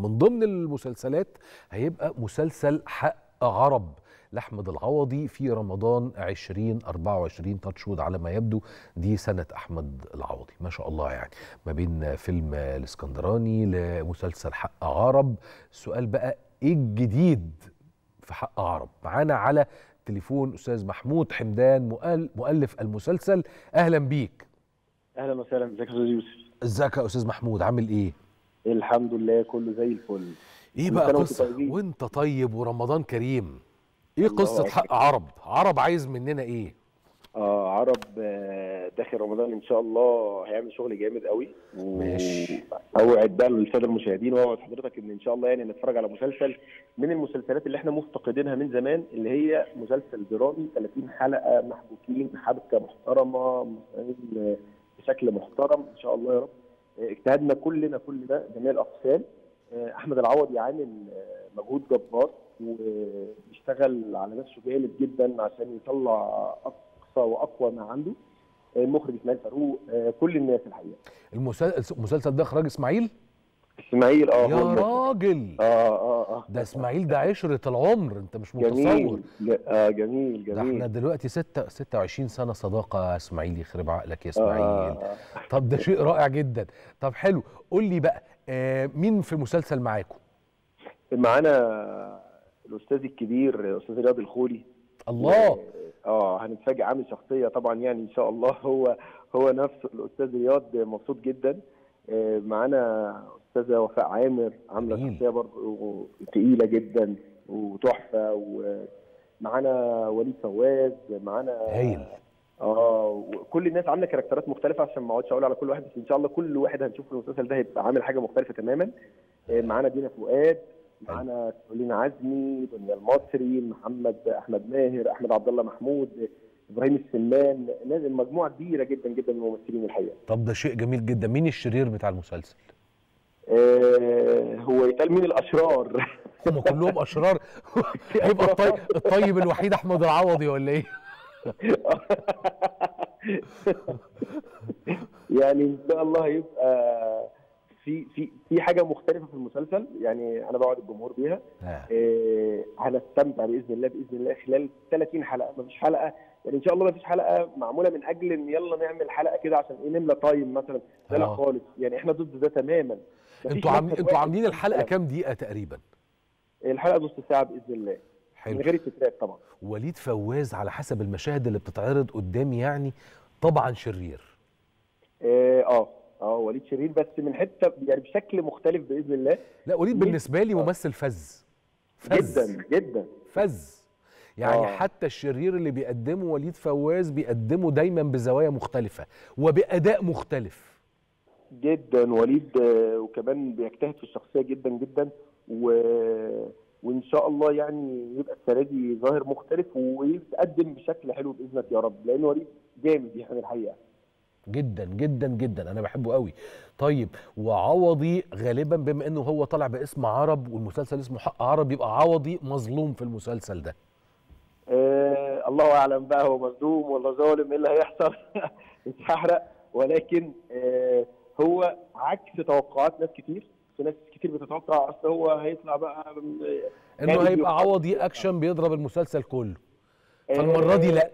من ضمن المسلسلات هيبقى مسلسل حق عرب لأحمد العوضي في رمضان 2024 تاتشود على ما يبدو. دي سنة أحمد العوضي. ما شاء الله يعني. ما بين فيلم الإسكندراني لمسلسل حق عرب السؤال بقى إيه الجديد في حق عرب معانا على تليفون أستاذ محمود حمدان مؤل- مؤلف المسلسل. أهلا بيك. أهلا وسهلا. إزيك يا أستاذ يوسف؟ إزيك يا أستاذ محمود؟ عامل إيه؟ الحمد لله كله زي الفل. إيه بقى قصة. وأنت طيب ورمضان كريم. إيه قصة. حق عرب؟ عرب عايز مننا إيه؟ آه عرب آه، داخل رمضان إن شاء الله هيعمل شغل جامد قوي. ماشي. أوعد بقى للسادة المشاهدين وأوعد حضرتك إن ان شاء الله يعني نتفرج على مسلسل من المسلسلات اللي إحنا مفتقدينها من زمان اللي هي مسلسل درامي 30 حلقة محبوكين حبكة محترمة بشكل محترم. إن شاء الله يا رب. اجتهدنا كلنا كل ده جميع الأقسام. آه، أحمد العوضي عامل آه، مجهود جبار وبيشتغل على نفسه جامد جدا عشان يطلع أقصى وأقوى ما عنده. آه، المخرج إسماعيل فاروق. آه، كل الناس الحقيقة. المسلسل ده إخراج إسماعيل؟ إسماعيل آه يا. راجل! آه. ده إسماعيل ده عشرة العمر أنت مش متصور. جميل آه جميل ده إحنا جميل. دلوقتي ستة 26 سنة صداقة يا إسماعيل يخرب عقلك يا آه، إسماعيل. آه. طب ده شيء رائع جدا. طب حلو قول لي بقى آه مين في المسلسل معاكم؟ معانا الأستاذ الكبير الأستاذ رياض الخولي. الله. آه هنتفاجئ عامل شخصية طبعا يعني إن شاء الله. هو هو نفسه الأستاذ رياض مبسوط جدا. آه، معانا أستاذة وفاء عامر عاملة. شخصية برضه تقيلة جدا وتحفة ومعانا وليد فواز معانا هايل. آه وكل الناس عاملة كاركترات مختلفة عشان ما أقعدش أقول على كل واحد بس إن شاء الله كل واحد هنشوف في المسلسل ده هيبقى عامل حاجة مختلفة تماما. آه، معانا دينا فؤاد معانا كارولين عزمي دنيا المصري محمد أحمد ماهر أحمد عبد الله محمود إبراهيم السمان نازل مجموعة كبيرة جدا جدا من الممثلين الحقيقة. طب ده شيء جميل جدا. مين الشرير بتاع المسلسل؟ آه هو يتقال مين الأشرار؟ هم كلهم أشرار. هيبقى الطيب, الطيب الوحيد أحمد العوضي ولا إيه؟ يعني إن شاء الله هيبقى في في في حاجة مختلفة في المسلسل. يعني أنا بوعد الجمهور بيها. آه. آه، هنستمتع بإذن الله بإذن الله خلال 30 حلقة. مفيش حلقة يعني إن شاء الله مفيش حلقة معمولة من أجل إن يلا نعمل حلقة كده عشان إيه نملى تايم مثلا. لا لا آه. خالص. يعني إحنا ضد ده تماما. أنتوا عاملين أنتوا عاملين الحلقة الحلقة. كام دقيقة تقريبا؟ الحلقة نص ساعة بإذن الله. من حلو غير التترات طبعا. وليد فواز على حسب المشاهد اللي بتتعرض قدامي يعني طبعا شرير. آه آه. آه وليد شرير بس من حتة يعني بشكل مختلف بإذن الله. لا وليد؟ بالنسبة لي ممثل فز. فز. جدا جدا. فز. يعني آه. حتى الشرير اللي بيقدمه وليد فواز بيقدمه دايما بزوايا مختلفة وبأداء مختلف. جدا. وليد آه، وكمان بيجتهد في الشخصية جدا جدا و... وإن شاء الله يعني يبقى السنة دي ظاهر مختلف ويتقدم بشكل حلو بإذنك يا رب لأن وليد جامد يعني الحقيقة. جدا جدا جدا. أنا بحبه قوي. طيب وعوضي غالبا بما إنه هو طالع باسم عرب والمسلسل اسمه حق عرب يبقى عوضي مظلوم في المسلسل ده. الله أعلم بقى هو مظلوم ولا ظالم إيه اللي هيحصل؟ مش هحرق ولكن آه هو عكس توقعات ناس كتير. في ناس كتير بتتوقع أصل هو هيطلع بقى إنه يعني هيبقى عوضي أكشن بيضرب المسلسل كله. فالمرة دي آه، لأ.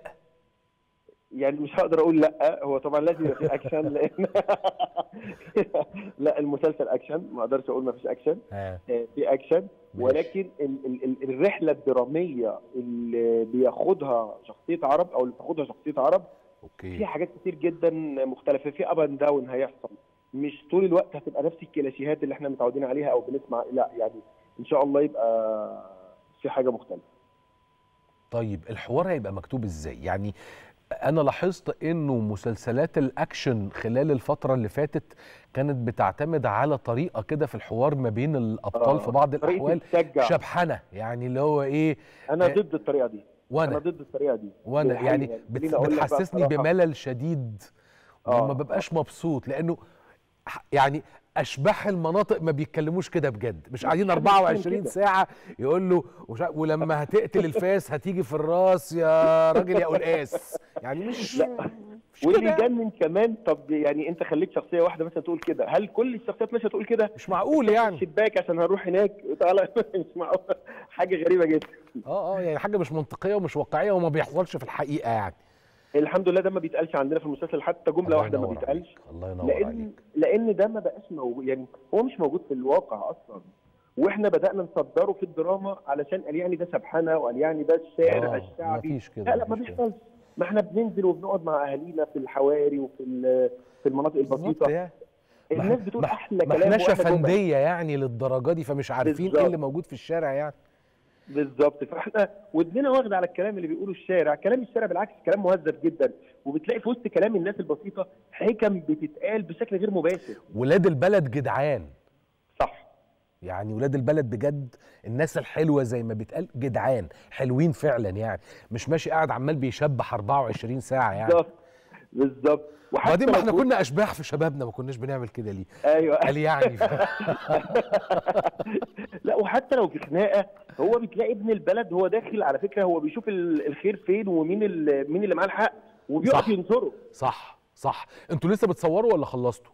يعني مش هقدر أقول لا هو طبعا لازم يبقى في اكشن لأن لا المسلسل اكشن ما أقدرش أقول ما فيش اكشن آه. آه، في اكشن. ولكن ال ال ال الرحلة الدرامية اللي بياخدها شخصية عرب أو اللي بتاخدها شخصية عرب في okay حاجات كتير جدا مختلفة في up and down هيحصل. مش طول الوقت هتبقى نفس الكلاشيهات اللي إحنا متعودين عليها أو بنسمع لا يعني إن شاء الله يبقى في حاجة مختلفة. طيب الحوار هيبقى مكتوب إزاي؟ يعني أنا لاحظت إنه مسلسلات الأكشن خلال الفترة اللي فاتت كانت بتعتمد على طريقة كده في الحوار ما بين الأبطال آه، في بعض الأحوال. شبحنة يعني اللي هو إيه أنا آه، ضد الطريقة دي أنا وأنا ضد الطريقة دي وأنا. يعني بت بتحسسني. بملل شديد آه. وما ببقاش مبسوط لأنه يعني أشباح المناطق ما بيتكلموش كده بجد مش قاعدين حد بيتكلم 24 كده. ساعة يقول له. ولما هتقتل الفاس هتيجي في الرأس يا راجل يا قلقاس يعني مش مش واللي. يجنن كمان طب يعني أنت خليك شخصية واحدة مثلا تقول كده. هل كل الشخصيات مش هتقول كده؟ مش معقول يعني. شباك عشان هنروح هناك. تعالى. مش معقول. حاجة غريبة جدا. آه آه يعني حاجة مش منطقية ومش واقعية وما بيحصلش في الحقيقة يعني. الحمد لله ده ما بيتقالش عندنا في المسلسل. حتى جملة واحدة ما بيتقالش. الله ينور لأن عليك. لأن ده ما بقاش موجود. يعني هو مش موجود في الواقع أصلا. وإحنا بدأنا نصدره في الدراما علشان قال يعني ده سبحانة وقال يعني ده الشارع آه، الشعبي. مفيش كده لا لا ما. بيحصلش. ما إحنا بننزل وبنقعد مع أهالينا في الحواري وفي في المناطق البسيطة. ما الناس بتقول ما- أحلى ما كلام احناش وأحلى جمل. أفندية يعني للدرجة دي فمش عارفين إيه بالظبط. اللي موجود في الشارع يعني. بالظبط. فاحنا ودننا واخدة على الكلام اللي بيقوله الشارع. كلام الشارع بالعكس كلام مهذب جدا. وبتلاقي في وسط كلام الناس البسيطة حكم بتتقال بشكل غير مباشر. ولاد البلد جدعان. يعني ولاد البلد بجد الناس الحلوة زي ما بيتقال جدعان حلوين فعلا يعني. مش ماشي قاعد عمال بيشبح 24 ساعة يعني. بالظبط بالظبط. وبعدين ما إحنا كنا أشباح في شبابنا ما كناش بنعمل كده ليه؟ أيوه. قال يعني. لا وحتى لو في خناقة هو بتلاقي ابن البلد هو داخل على فكرة هو بيشوف ال- الخير فين ومين مين اللي معاه الحق وبيقف صح. ينصره. صح صح. أنتوا لسه بتصوروا ولا خلصتوا؟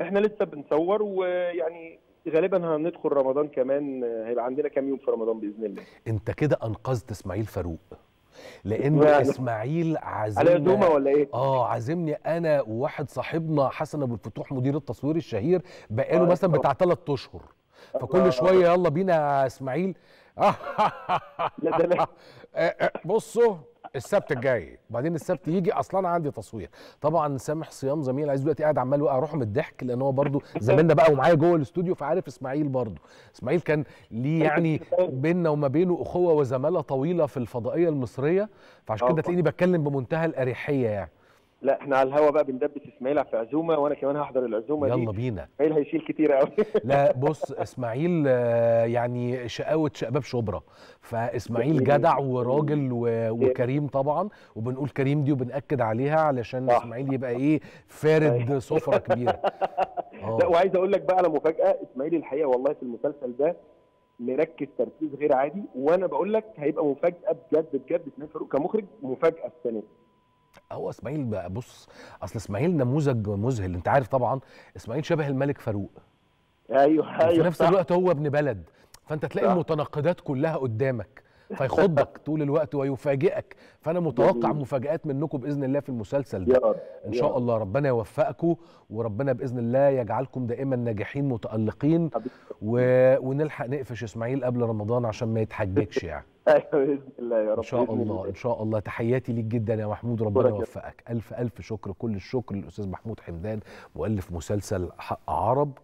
إحنا لسه بنصور ويعني غالبا هندخل رمضان كمان هيبقى عندنا كام يوم في رمضان بإذن الله انت كده أنقذت إسماعيل فاروق لأن إسماعيل على عزمنا دومة ولا إيه؟ آه عازمني أنا وواحد صاحبنا حسن أبو الفتوح مدير التصوير الشهير بقاله آه، مثلا. بتاع ثلاث أشهر فكل الله. شوية يلا بينا يا إسماعيل لا ده لا. آه، آه، بصوا السبت الجاي. بعدين السبت يجي أصلا عندي تصوير. طبعا سامح صيام زميل عايز دلوقتي قاعد عمال يوقع روحه من الضحك لأن هو برضه زميلنا بقى ومعايا جوه الاستوديو فعارف إسماعيل برضه إسماعيل كان ليه يعني بيننا وما بينه أخوة وزمالة طويلة في الفضائية المصرية فعشان كده تلاقيني بتكلم بمنتهى الأريحية يعني. لا إحنا على الهوا بقى بندبس اسماعيل في عزومه وأنا كمان هحضر العزومة يلا دي بينا. اسماعيل هيشيل كتير قوي لا بص اسماعيل آه، يعني شقاوة شباب شبرا. فاسماعيل. جدع وراجل و- وكريم طبعا وبنقول كريم دي وبنأكد عليها علشان. اسماعيل يبقى إيه فارد سفرة كبيرة. لا آه وعايز أقول لك بقى على مفاجأة. اسماعيل الحقيقة والله في المسلسل ده مركز تركيز غير عادي وأنا بقول لك هيبقى مفاجأة بجد بجد اسماعيل فاروق كمخرج مفاجأة السنة دي. هو اسماعيل بقى بص اصل اسماعيل نموذج مذهل انت عارف طبعا اسماعيل شبه الملك فاروق أيوه أيوه نفس صح. الوقت هو ابن بلد فأنت تلاقي. المتناقضات كلها قدامك فيخضك طول الوقت ويفاجئك فأنا متوقع جميل. مفاجآت منكم بإذن الله في المسلسل ده إن شاء. الله ربنا يوفقكم وربنا بإذن الله يجعلكم دائما ناجحين متألقين. و... ونلحق نقفش إسماعيل قبل رمضان عشان ما يتحججش يعني أيوه بإذن الله يا رب إن شاء الله إن شاء الله تحياتي ليك جدا يا محمود ربنا. يوفقك ألف ألف شكر كل الشكر للأستاذ محمود حمدان مؤلف مسلسل حق عرب